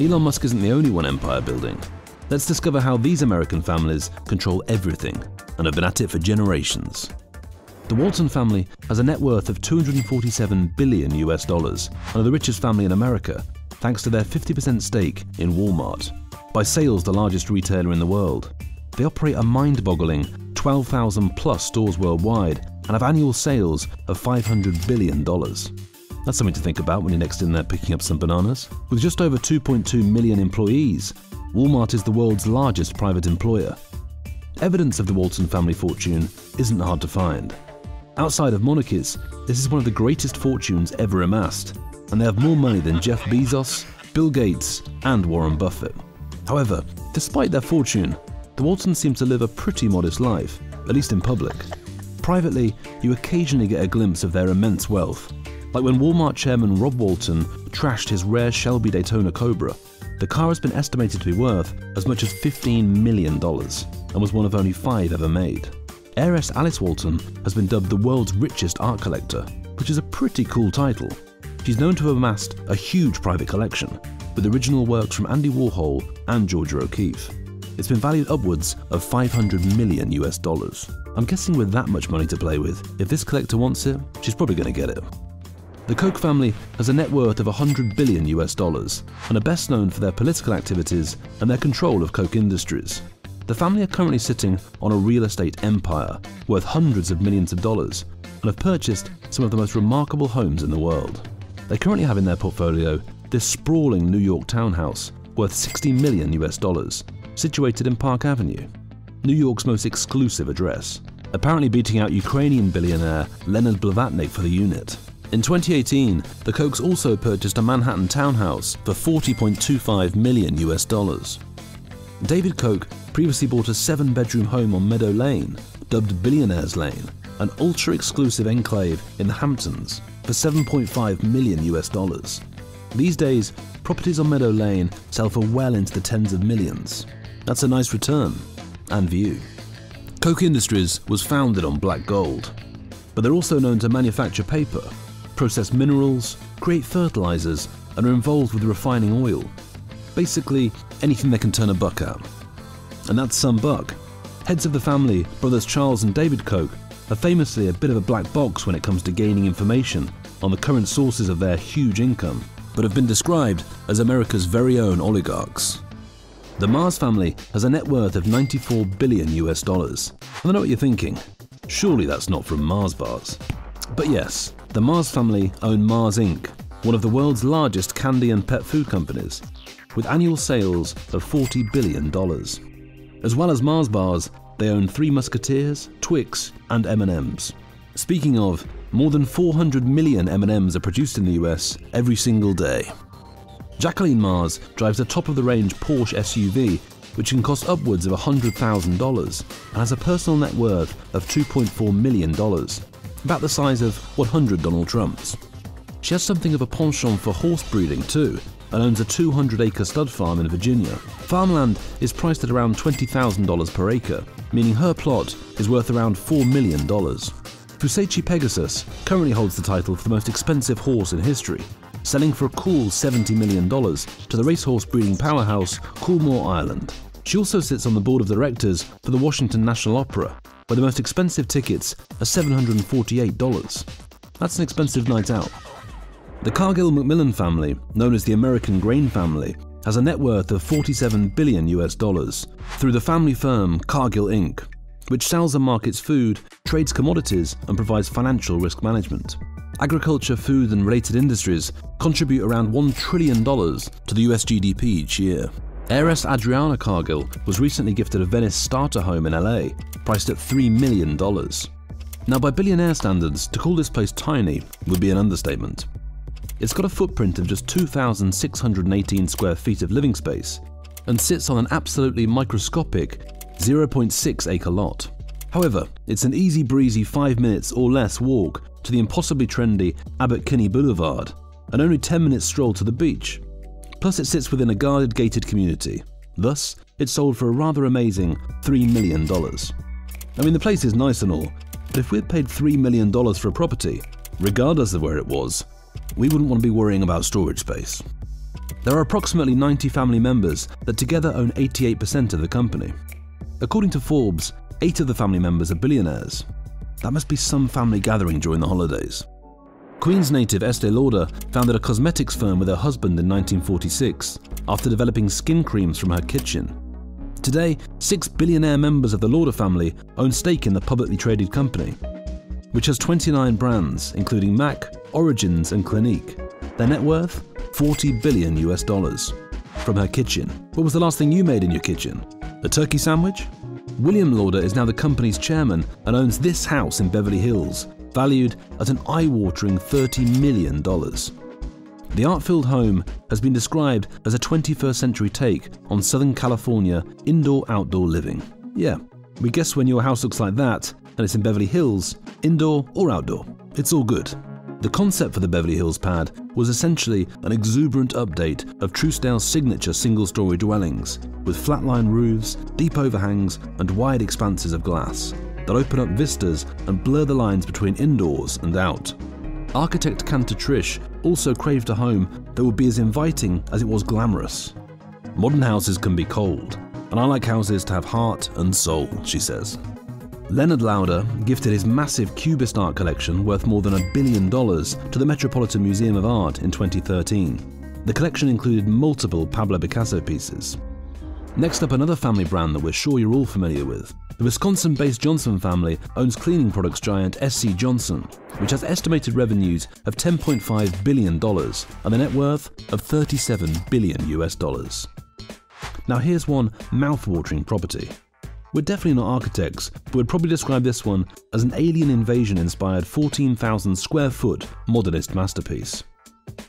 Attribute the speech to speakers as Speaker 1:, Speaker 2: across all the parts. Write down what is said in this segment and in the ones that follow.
Speaker 1: Elon Musk isn't the only one empire building. Let's discover how these American families control everything and have been at it for generations. The Walton family has a net worth of 247 billion US dollars and are the richest family in America thanks to their 50% stake in Walmart. By sales, the largest retailer in the world. They operate a mind-boggling 12,000 plus stores worldwide and have annual sales of $500 billion. That's something to think about when you're next in there picking up some bananas. With just over 2.2 million employees, Walmart is the world's largest private employer. Evidence of the Walton family fortune isn't hard to find. Outside of monarchies, this is one of the greatest fortunes ever amassed, and they have more money than Jeff Bezos, Bill Gates, and Warren Buffett. However, despite their fortune, the Waltons seem to live a pretty modest life, at least in public. Privately, you occasionally get a glimpse of their immense wealth, like when Walmart chairman Rob Walton trashed his rare Shelby Daytona Cobra. The car has been estimated to be worth as much as $15 million and was one of only five ever made heiress Alice Walton has been dubbed the world's richest art collector, which is a pretty cool title. She's known to have amassed a huge private collection, with original works from Andy Warhol and Georgia O'Keeffe. It's been valued upwards of 500 million US dollars. I'm guessing with that much money to play with, if this collector wants it, she's probably going to get it. The Koch family has a net worth of 100 billion US dollars and are best known for their political activities and their control of Koch Industries, the family are currently sitting on a real estate empire worth hundreds of millions of dollars and have purchased some of the most remarkable homes in the world. They currently have in their portfolio this sprawling New York townhouse worth 60 million US dollars, situated in Park Avenue, New York's most exclusive address, apparently beating out Ukrainian billionaire Leonard Blavatnik for the unit. In 2018, the Kochs also purchased a Manhattan townhouse for 40.25 million US dollars. David Koch previously bought a seven bedroom home on Meadow Lane, dubbed Billionaires Lane, an ultra exclusive enclave in the Hamptons, for 7.5 million US dollars. These days, properties on Meadow Lane sell for well into the tens of millions. That's a nice return and view. Koch Industries was founded on black gold, but they're also known to manufacture paper, process minerals, create fertilizers, and are involved with refining oil. Basically, anything they can turn a buck at. And that's some buck. Heads of the family, brothers Charles and David Koch, are famously a bit of a black box when it comes to gaining information on the current sources of their huge income, but have been described as America's very own oligarchs. The Mars family has a net worth of 94 billion US dollars. And I know what you're thinking. Surely that's not from Mars bars. But yes, the Mars family own Mars Inc., one of the world's largest candy and pet food companies, with annual sales of $40 billion. As well as Mars bars, they own Three Musketeers, Twix, and M&M's. Speaking of, more than 400 million M&Ms are produced in the US every single day. Jacqueline Mars drives a top-of-the-range Porsche SUV which can cost upwards of $100,000 and has a personal net worth of $2.4 million, about the size of 100 Donald Trumps. She has something of a penchant for horse breeding too, and owns a 200 acre stud farm in Virginia. Farmland is priced at around $20,000 per acre, meaning her plot is worth around $4 million. Fusaichi Pegasus currently holds the title for the most expensive horse in history, selling for a cool $70 million to the racehorse breeding powerhouse Coolmore Ireland. She also sits on the board of directors for the Washington National Opera, where the most expensive tickets are $748. That's an expensive night out. The Cargill Macmillan family, known as the American Grain family, has a net worth of 47 billion US dollars through the family firm Cargill Inc., which sells and markets food, trades commodities, and provides financial risk management. Agriculture, food, and related industries contribute around $1 trillion to the US GDP each year. Heiress Adriana Cargill was recently gifted a Venice starter home in LA, priced at $3 million. Now, by billionaire standards, to call this place tiny would be an understatement. It's got a footprint of just 2,618 square feet of living space and sits on an absolutely microscopic 0.6 acre lot. However, it's an easy breezy 5 minutes or less walk to the impossibly trendy Abbot Kinney Boulevard and only 10 minutes stroll to the beach. Plus it sits within a guarded gated community. Thus, it sold for a rather amazing $3 million. I mean the place is nice and all, but if we'd paid $3 million for a property, regardless of where it was, we wouldn't want to be worrying about storage space. There are approximately 90 family members that together own 88% of the company. According to Forbes, eight of the family members are billionaires. That must be some family gathering during the holidays. Queens native Estee Lauder founded a cosmetics firm with her husband in 1946 after developing skin creams from her kitchen. Today, six billionaire members of the Lauder family own stake in the publicly traded company, which has 29 brands, including MAC, Origins, and Clinique. Their net worth? 40 billion US dollars. From her kitchen. What was the last thing you made in your kitchen? A turkey sandwich? William Lauder is now the company's chairman and owns this house in Beverly Hills, valued at an eye-watering $30 million. The art-filled home has been described as a 21st century take on Southern California indoor-outdoor living. Yeah, we guess when your house looks like that and it's in Beverly Hills, indoor or outdoor, it's all good. The concept for the Beverly Hills pad was essentially an exuberant update of Truesdale's signature single-story dwellings, with flatline roofs, deep overhangs, and wide expanses of glass that open up vistas and blur the lines between indoors and out. Architect Cantor Trish also craved a home that would be as inviting as it was glamorous. Modern houses can be cold, and I like houses to have heart and soul, she says. Leonard Lauder gifted his massive Cubist art collection worth more than a billion dollars to the Metropolitan Museum of Art in 2013. The collection included multiple Pablo Picasso pieces. Next up, another family brand that we're sure you're all familiar with. The Wisconsin based Johnson family owns cleaning products giant SC Johnson, which has estimated revenues of $10.5 billion and a net worth of 37 billion US dollars. Now, here's one mouth-watering property. We're definitely not architects, but we'd probably describe this one as an alien invasion inspired 14,000 square foot modernist masterpiece.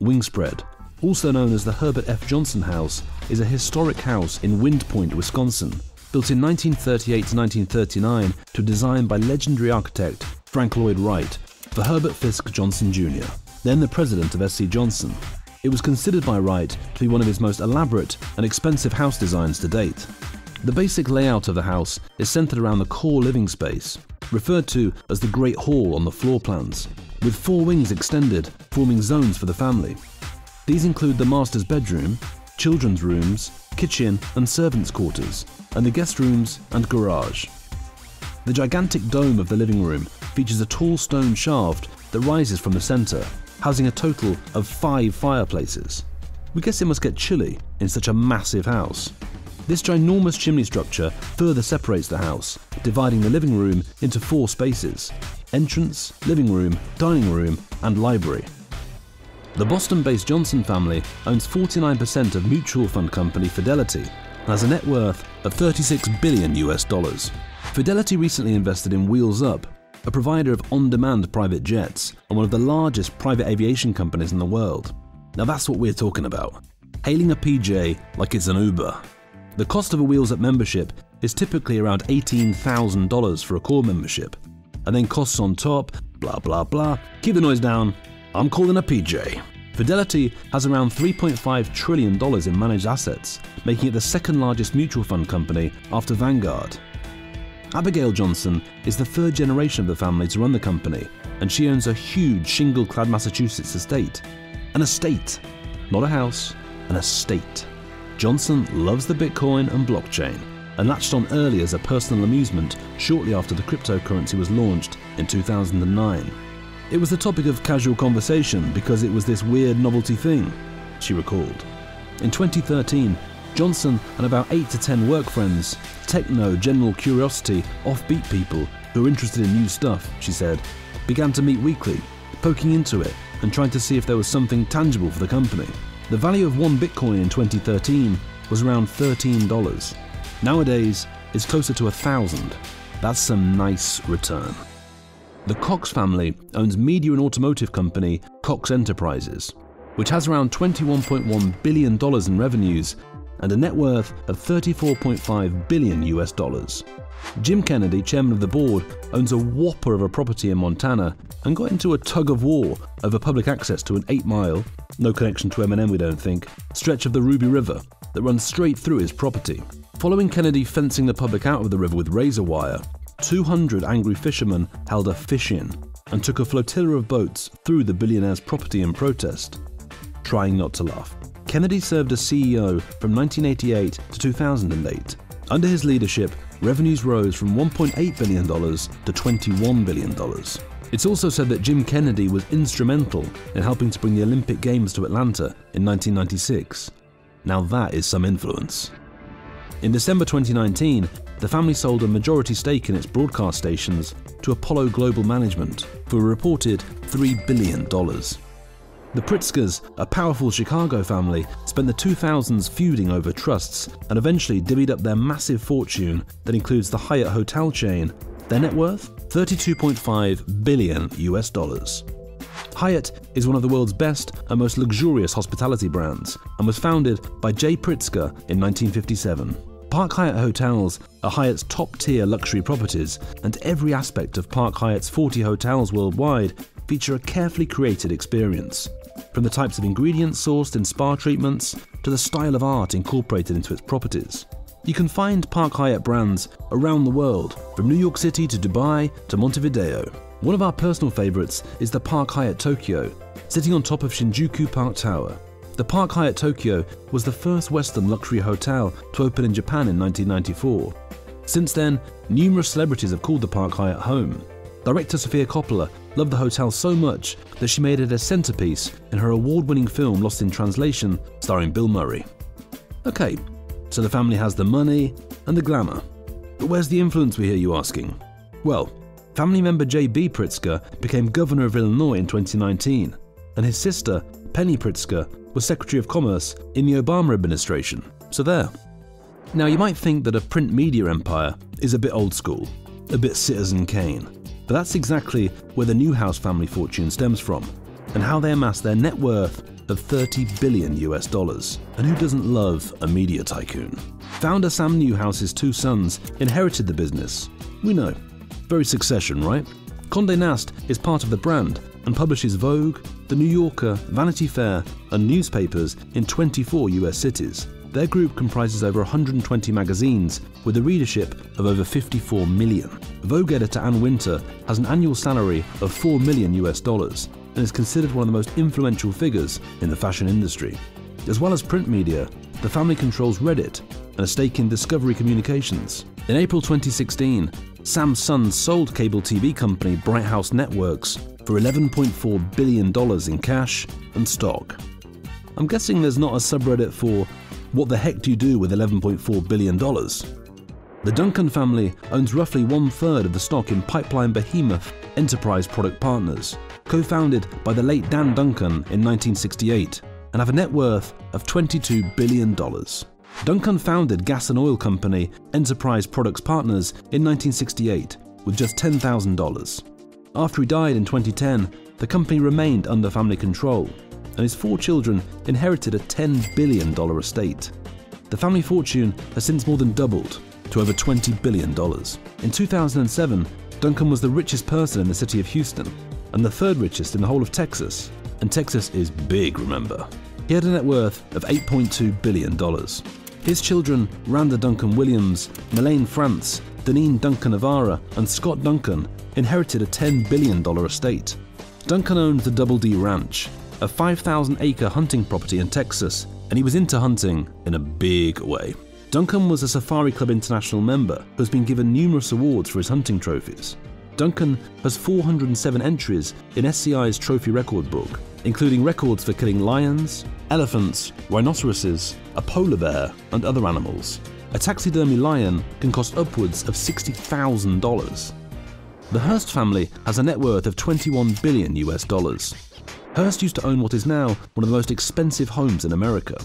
Speaker 1: Wingspread, also known as the Herbert F. Johnson House, is a historic house in Wind Point, Wisconsin, built in 1938 to 1939 to a design by legendary architect Frank Lloyd Wright for Herbert Fisk Johnson Jr., then the president of SC Johnson. It was considered by Wright to be one of his most elaborate and expensive house designs to date. The basic layout of the house is centered around the core living space, referred to as the Great Hall on the floor plans, with four wings extended, forming zones for the family. These include the master's bedroom, children's rooms, kitchen and servants' quarters, and the guest rooms and garage. The gigantic dome of the living room features a tall stone shaft that rises from the center, housing a total of five fireplaces. We guess it must get chilly in such a massive house. This ginormous chimney structure further separates the house, dividing the living room into four spaces entrance, living room, dining room, and library. The Boston based Johnson family owns 49% of mutual fund company Fidelity and has a net worth of 36 billion US dollars. Fidelity recently invested in Wheels Up, a provider of on demand private jets and one of the largest private aviation companies in the world. Now that's what we're talking about. Hailing a PJ like it's an Uber. The cost of a Wheels Up membership is typically around $18,000 for a core membership, and then costs on top, blah blah blah. Keep the noise down. I'm calling a PJ. Fidelity has around $3.5 trillion in managed assets, making it the second largest mutual fund company after Vanguard. Abigail Johnson is the third generation of the family to run the company, and she owns a huge shingle clad Massachusetts estate. An estate, not a house, an estate. Johnson loves the Bitcoin and blockchain and latched on early as a personal amusement shortly after the cryptocurrency was launched in 2009. It was the topic of casual conversation because it was this weird novelty thing, she recalled. In 2013, Johnson and about 8 to 10 work friends, techno, general curiosity, offbeat people who are interested in new stuff, she said, began to meet weekly, poking into it and trying to see if there was something tangible for the company. The value of one Bitcoin in 2013 was around $13. Nowadays, it's closer to a thousand. That's some nice return. The Cox family owns media and automotive company Cox Enterprises, which has around $21.1 billion in revenues and a net worth of 34.5 billion US dollars. Jim Kennedy, chairman of the board, owns a whopper of a property in Montana and got into a tug of war over public access to an 8-mile, no connection to Eminem we don't think, stretch of the Ruby River that runs straight through his property. Following Kennedy fencing the public out of the river with razor wire, 200 angry fishermen held a fish-in and took a flotilla of boats through the billionaire's property in protest. Trying not to laugh. Kennedy served as CEO from 1988 to 2008. Under his leadership, revenues rose from $1.8 billion to $21 billion. It's also said that Jim Kennedy was instrumental in helping to bring the Olympic Games to Atlanta in 1996. Now that is some influence. In December 2019, the family sold a majority stake in its broadcast stations to Apollo Global Management for a reported $3 billion. The Pritzkers, a powerful Chicago family, spent the 2000s feuding over trusts and eventually divvied up their massive fortune that includes the Hyatt hotel chain. Their net worth? 32.5 billion US dollars. Hyatt is one of the world's best and most luxurious hospitality brands and was founded by Jay Pritzker in 1957. Park Hyatt hotels are Hyatt's top tier luxury properties, and every aspect of Park Hyatt's 40 hotels worldwide feature a carefully created experience. From the types of ingredients sourced in spa treatments to the style of art incorporated into its properties. You can find Park Hyatt brands around the world, from New York City to Dubai to Montevideo. One of our personal favourites is the Park Hyatt Tokyo, sitting on top of Shinjuku Park Tower. The Park Hyatt Tokyo was the first Western luxury hotel to open in Japan in 1994. Since then, numerous celebrities have called the Park Hyatt home. Director Sofia Coppola loved the hotel so much that she made it a centerpiece in her award winning film Lost in Translation, starring Bill Murray. Okay, so the family has the money and the glamour. But where's the influence, we hear you asking? Well, family member J.B. Pritzker became governor of Illinois in 2019, and his sister, Penny Pritzker, was Secretary of Commerce in the Obama administration. So there. Now, you might think that a print media empire is a bit old school, a bit Citizen Kane, but that's exactly where the Newhouse family fortune stems from, and how they amassed their net worth of 30 billion US dollars. And who doesn't love a media tycoon? Founder Sam Newhouse's two sons inherited the business. We know. Very succession, right? Condé Nast is part of the brand and publishes Vogue, The New Yorker, Vanity Fair, and newspapers in 24 US cities. Their group comprises over 120 magazines with a readership of over 54 million. Vogue editor Anna Wintour has an annual salary of 4 million US dollars and is considered one of the most influential figures in the fashion industry. As well as print media, the family controls Reddit and a stake in Discovery Communications. In April 2016, Sam's sons sold cable TV company Bright House Networks for $11.4 billion in cash and stock. I'm guessing there's not a subreddit for what the heck do you do with $11.4 billion? The Duncan family owns roughly one third of the stock in pipeline behemoth Enterprise Product Partners, co founded by the late Dan Duncan in 1968, and have a net worth of $22 billion. Duncan founded gas and oil company Enterprise Products Partners in 1968 with just $10,000. After he died in 2010, the company remained under family control, and his four children inherited a $10 billion estate. The family fortune has since more than doubled to over $20 billion. In 2007, Duncan was the richest person in the city of Houston and the third richest in the whole of Texas. And Texas is big, remember. He had a net worth of $8.2 billion. His children, Randa Duncan Williams, Milane Frantz, Dannine Duncan Avara, and Scott Duncan, inherited a $10 billion estate. Duncan owned the Double D Ranch, a 5,000 acre hunting property in Texas, and he was into hunting in a big way. Duncan was a Safari Club International member who has been given numerous awards for his hunting trophies. Duncan has 407 entries in SCI's trophy record book, including records for killing lions, elephants, rhinoceroses, a polar bear, and other animals. A taxidermy lion can cost upwards of $60,000. The Hearst family has a net worth of 21 billion US dollars. Hearst used to own what is now one of the most expensive homes in America.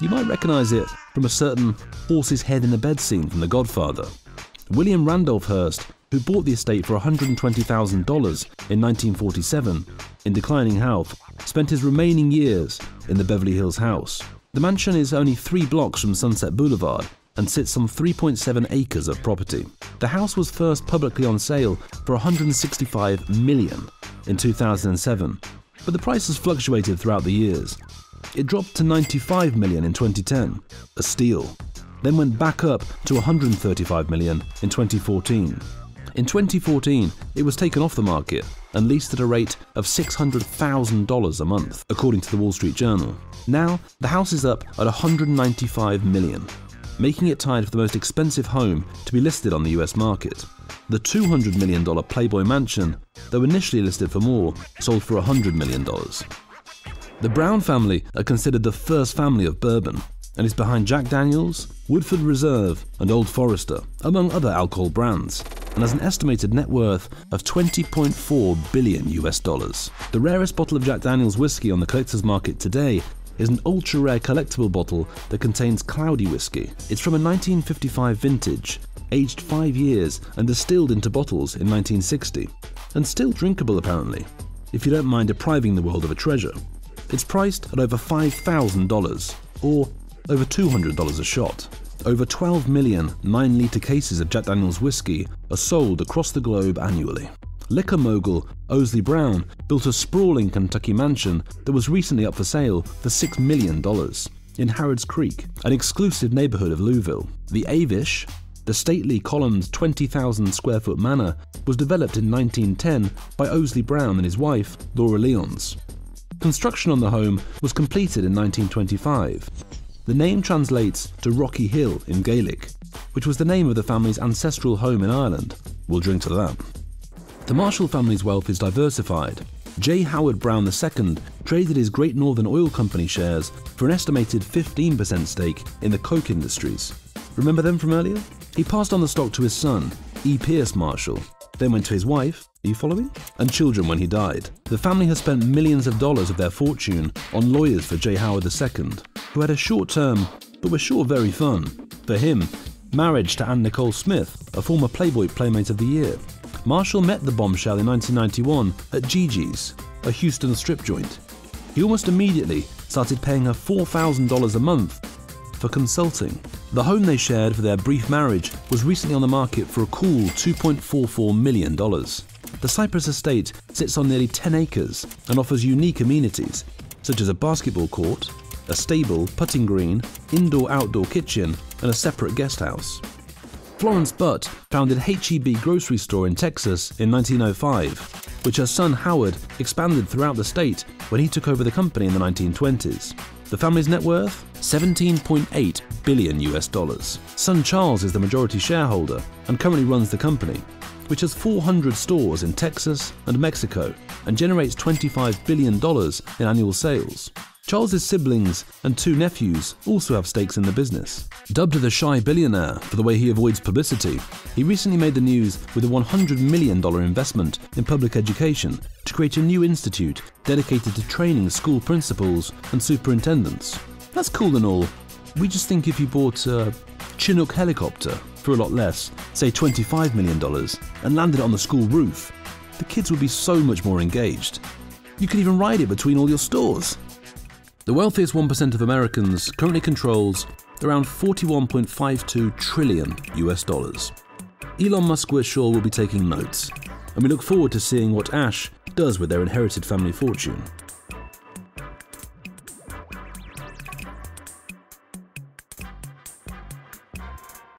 Speaker 1: You might recognize it from a certain horse's head in a bed scene from The Godfather. William Randolph Hearst, who bought the estate for $120,000 in 1947, in declining health, spent his remaining years in the Beverly Hills house. The mansion is only three blocks from Sunset Boulevard and sits on 3.7 acres of property. The house was first publicly on sale for 165 million in 2007, but the price has fluctuated throughout the years. It dropped to 95 million in 2010, a steal, then went back up to 135 million in 2014. In 2014, it was taken off the market and leased at a rate of $600,000 a month, according to the Wall Street Journal. Now, the house is up at 195 million, making it tied for the most expensive home to be listed on the US market. The $200 million Playboy Mansion, though initially listed for more, sold for $100 million. The Brown family are considered the first family of bourbon and is behind Jack Daniels, Woodford Reserve, and Old Forester, among other alcohol brands, and has an estimated net worth of 20.4 billion US dollars. The rarest bottle of Jack Daniels whiskey on the collector's market today is an ultra rare collectible bottle that contains cloudy whiskey. It's from a 1955 vintage, aged five years and distilled into bottles in 1960, and still drinkable apparently, if you don't mind depriving the world of a treasure. It's priced at over $5,000, or over $200 a shot. Over 12 million 9 litre cases of Jack Daniels whiskey are sold across the globe annually. Liquor mogul Owsley Brown built a sprawling Kentucky mansion that was recently up for sale for $6 million in Harrods Creek, an exclusive neighborhood of Louisville. The Avish, the stately columned 20,000 square foot manor, was developed in 1910 by Owsley Brown and his wife, Laura Leons. Construction on the home was completed in 1925 the name translates to Rocky Hill in Gaelic, which was the name of the family's ancestral home in Ireland. We'll drink to that. The Marshall family's wealth is diversified. J. Howard Brown II traded his Great Northern Oil Company shares for an estimated 15% stake in the Koch industries. Remember them from earlier? He passed on the stock to his son, E. Pierce Marshall, then went to his wife, are you following? And children when he died. The family has spent millions of dollars of their fortune on lawyers for J. Howard II, who had a short term, but was sure very fun. For him, marriage to Anna Nicole Smith, a former Playboy Playmate of the Year. Marshall met the bombshell in 1991 at Gigi's, a Houston strip joint. He almost immediately started paying her $4,000 a month for consulting. The home they shared for their brief marriage was recently on the market for a cool $2.44 million. The Cypress estate sits on nearly 10 acres and offers unique amenities, such as a basketball court, a stable, putting green, indoor-outdoor kitchen, and a separate guest house. Florence Butt founded HEB grocery store in Texas in 1905, which her son Howard expanded throughout the state when he took over the company in the 1920s. The family's net worth? 17.8 billion US dollars. Son Charles is the majority shareholder and currently runs the company, which has 400 stores in Texas and Mexico and generates $25 billion in annual sales. Charles's siblings and two nephews also have stakes in the business. Dubbed the shy billionaire for the way he avoids publicity, he recently made the news with a $100 million investment in public education to create a new institute dedicated to training school principals and superintendents. That's cool and all. We just think if you bought a Chinook helicopter for a lot less, say $25 million, and landed it on the school roof, the kids would be so much more engaged. You could even ride it between all your stores. The wealthiest 1% of Americans currently controls around 41.52 trillion US dollars. Elon Musk we're sure will be taking notes, and we look forward to seeing what Ash does with their inherited family fortune.